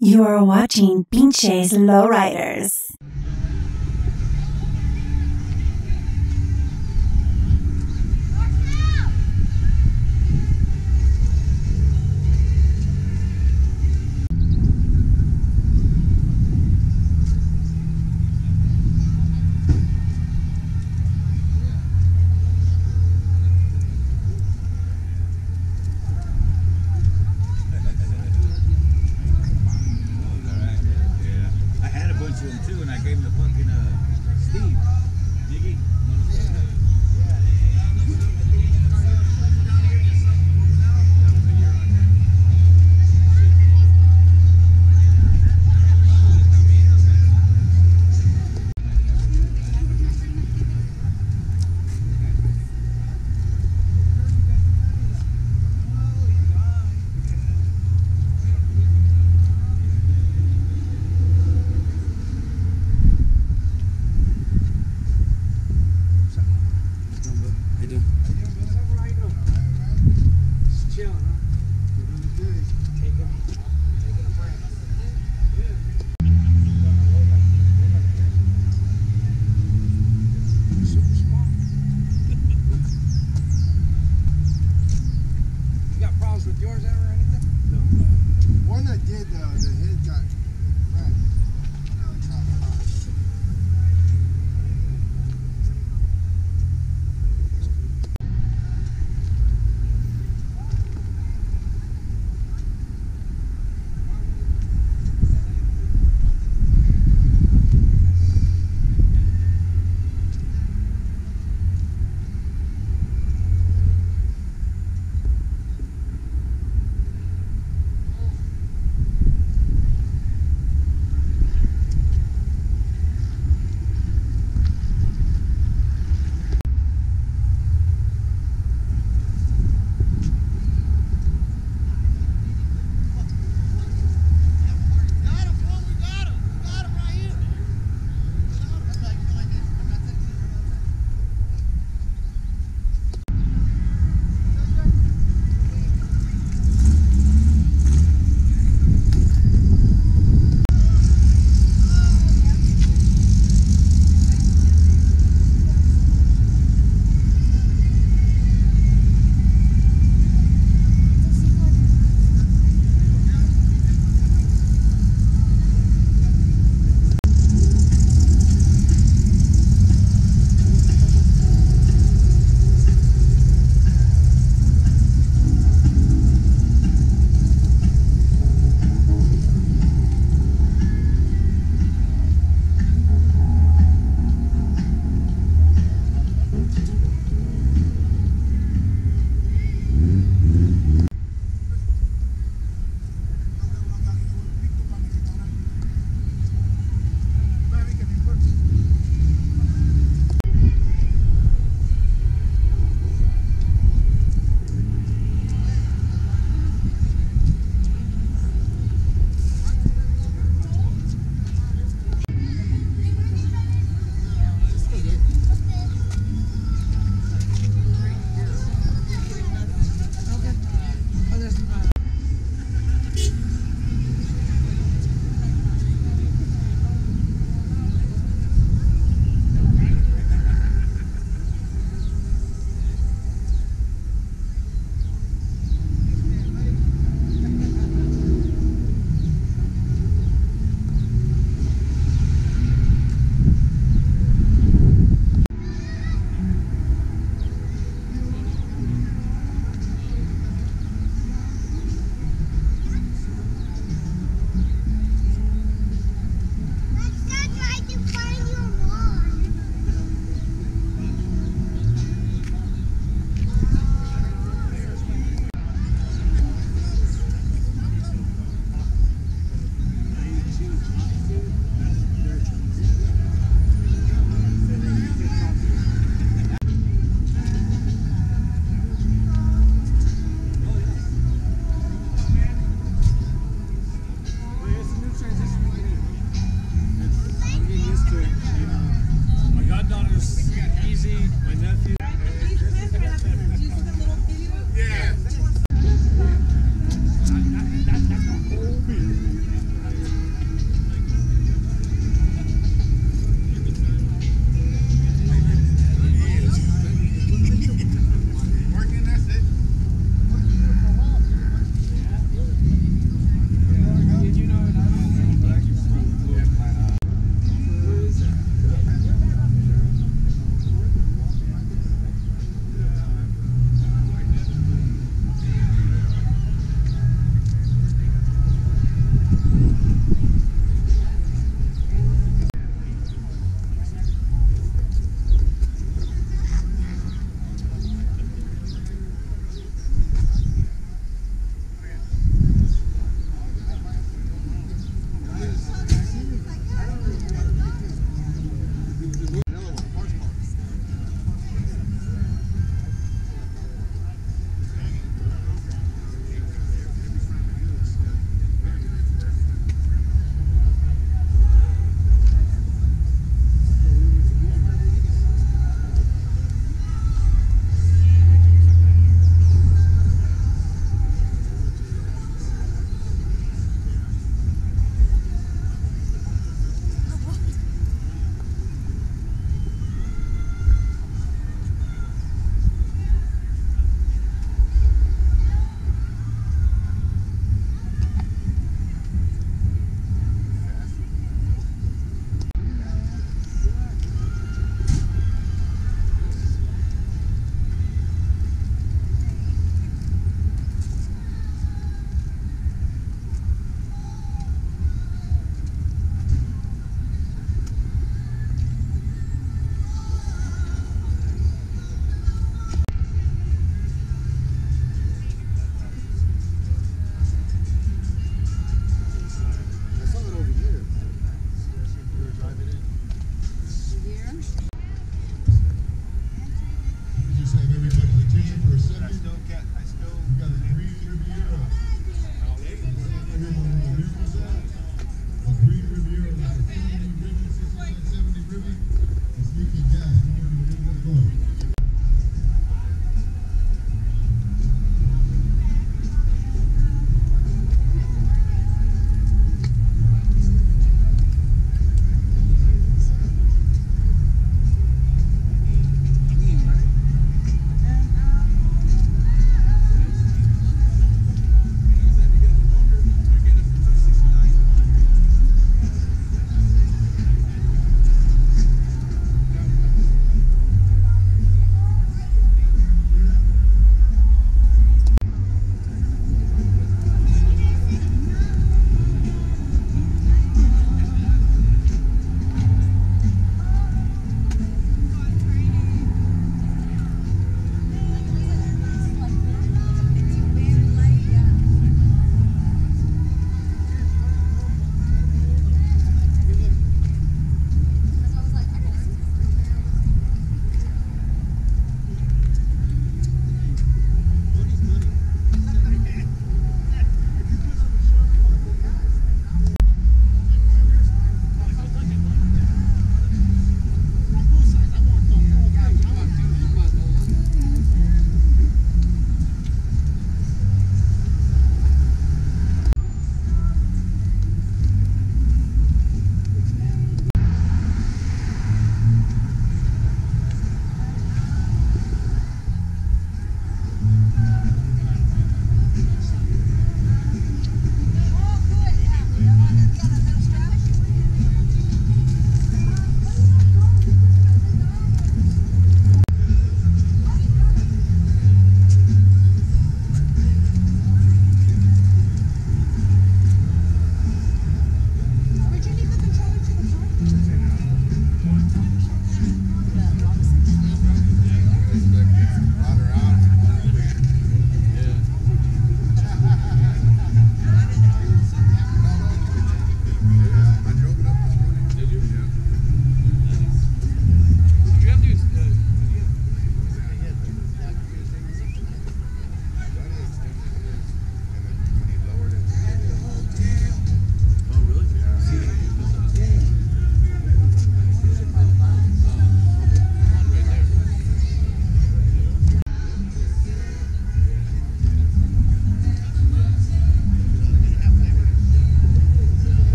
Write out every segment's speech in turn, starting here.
You are watching Pinches Lowriders.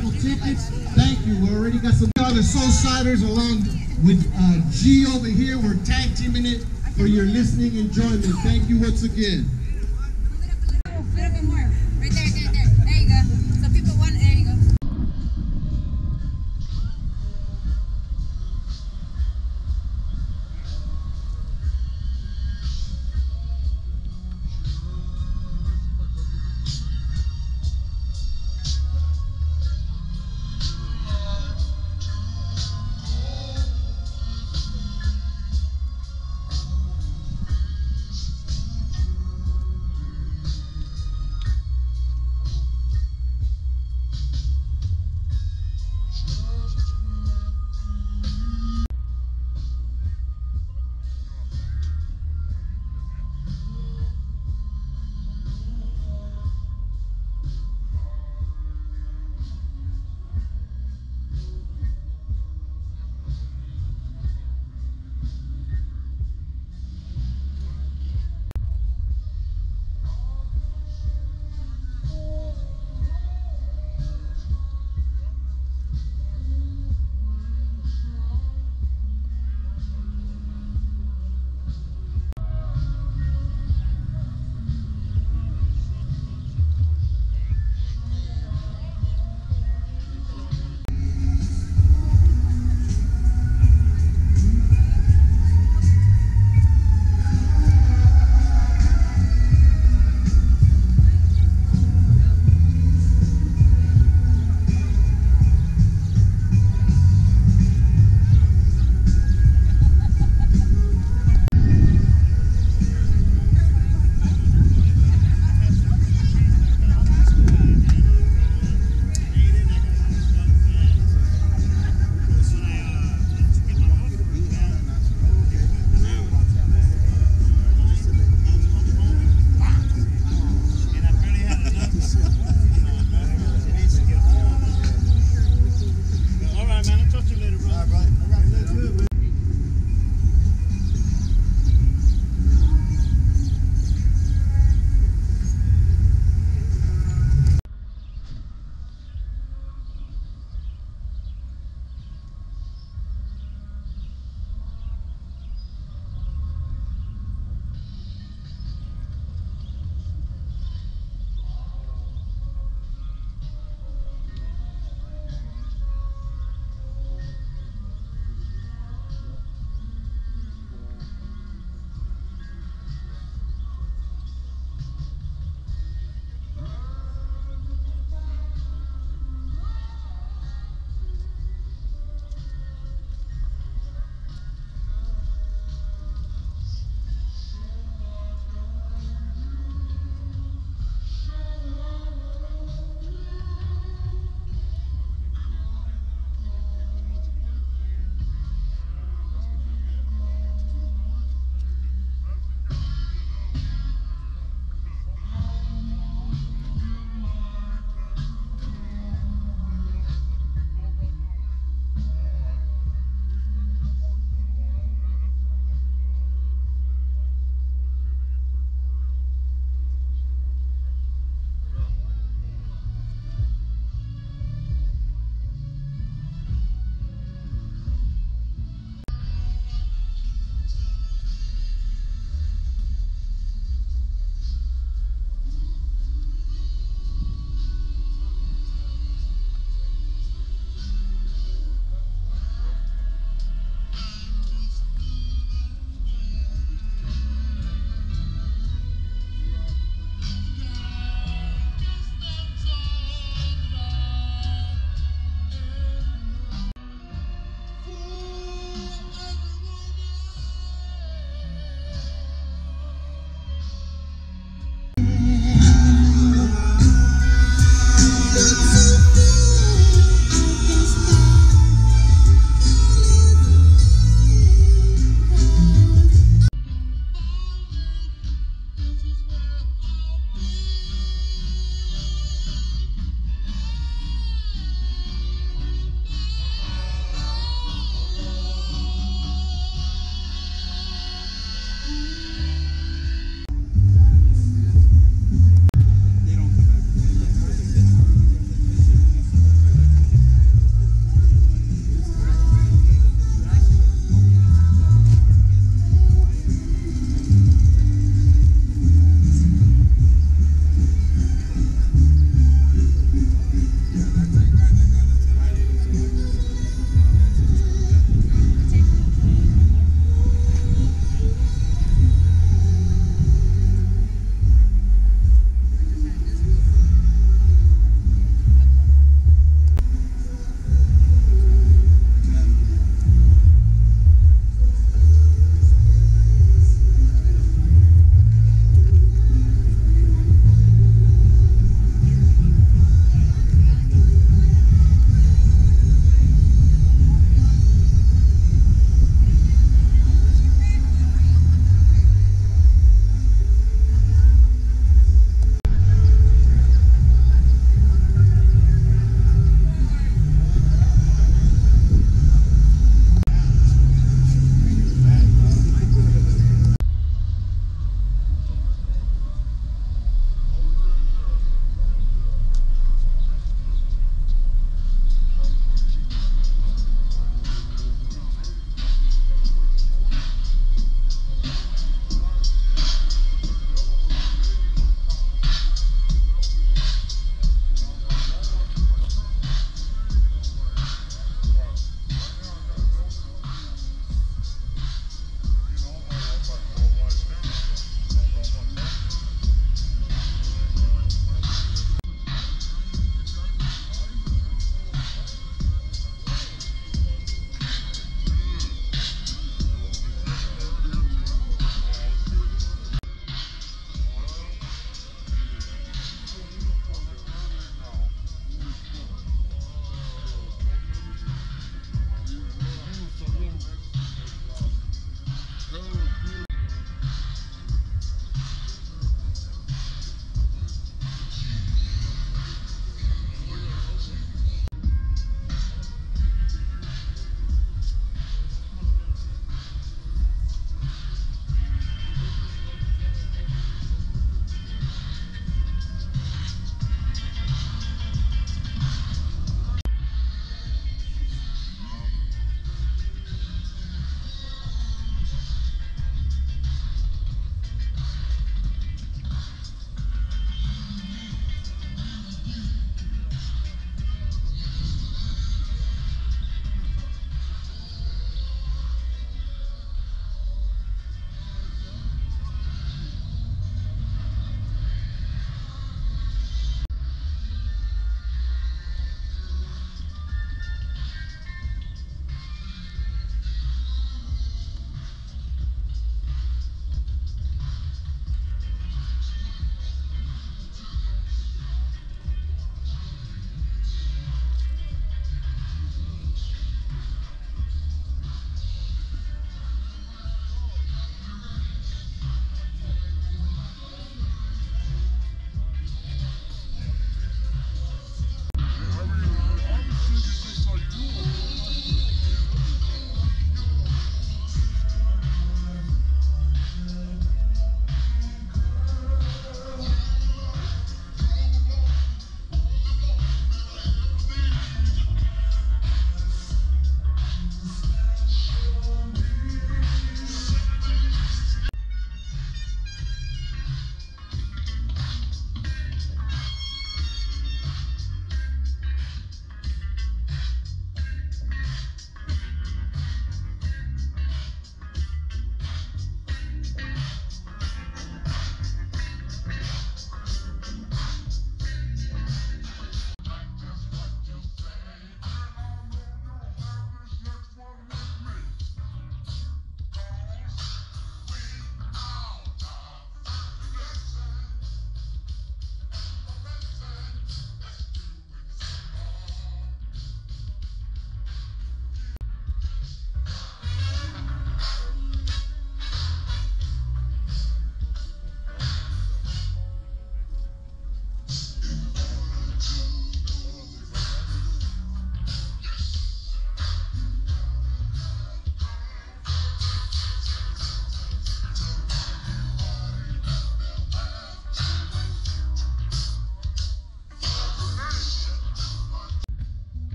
raffle tickets. Thank you. We already got some other Soul Siders along with uh, G over here. We're tag teaming it for your listening enjoyment. Thank you once again. A little bit more. Right there.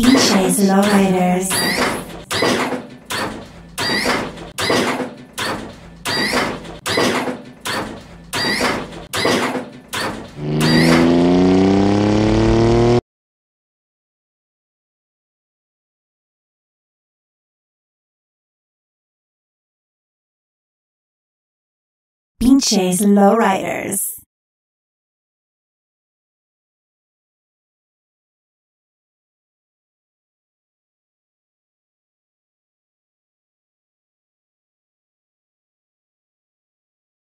Pinches Lowriders. Pinches Lowriders.